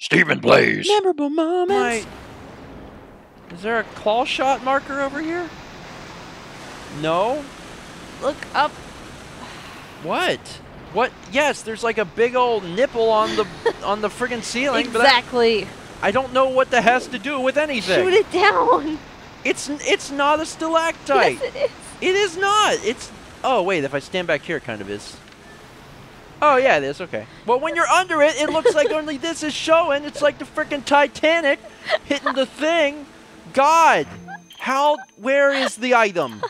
StephenPlays. Memorable moments. My, is there a claw shot marker over here? No. Look up. What? What? Yes, there's like a big old nipple on the on the friggin' ceiling, but I, Exactly. I don't know what that has to do with anything. Shoot it down. It's it's not a stalactite. Yes, it is. It is not. It's. Oh wait, if I stand back here, it kind of is. Oh yeah, it is. Okay. Well, when you're under it, it looks like only this is showing. It's like the freaking Titanic hitting the thing. God, how? Where is the item?